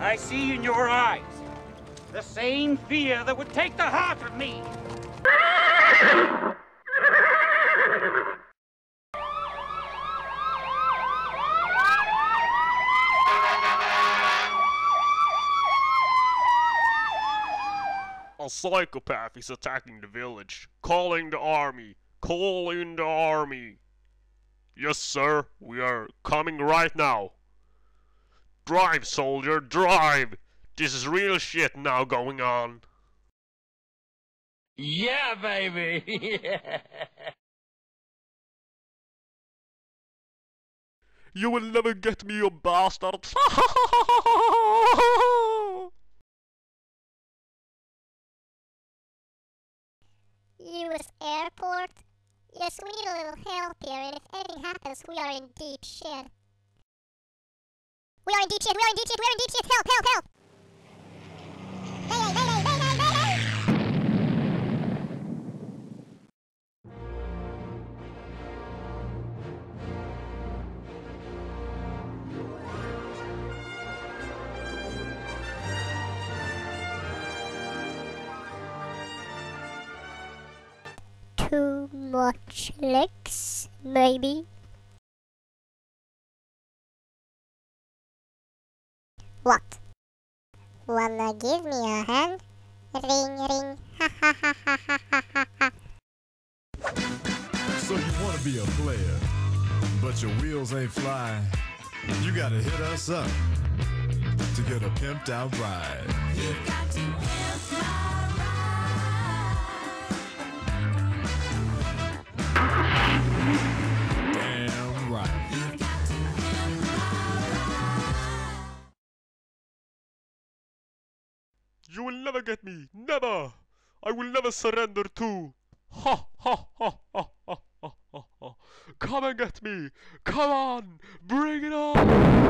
I see in your eyes the same fear that would take the heart of me. A psychopath is attacking the village. Calling the army. Calling the army. Yes, sir. We are coming right now. Drive, soldier, drive! This is real shit now going on. Yeah, baby! You will never get me, you bastard! US airport? Yes, we need a little help here, and if anything happens, we are in deep shit. We are in deep shit, we are in deep shit, we are in deep shit! Help, help, help! Mayday, mayday, mayday, mayday! Too much licks, maybe? What? Wanna give me a hand? Ring ring, ha ha ha ha ha ha ha. So you wanna be a player, but your wheels ain't fly. You gotta hit us up to get a pimped out ride. You got to help. You will never get me! Never! I will never surrender too! Ha ha ha ha ha ha ha ha! Come and get me! Come on! Bring it on!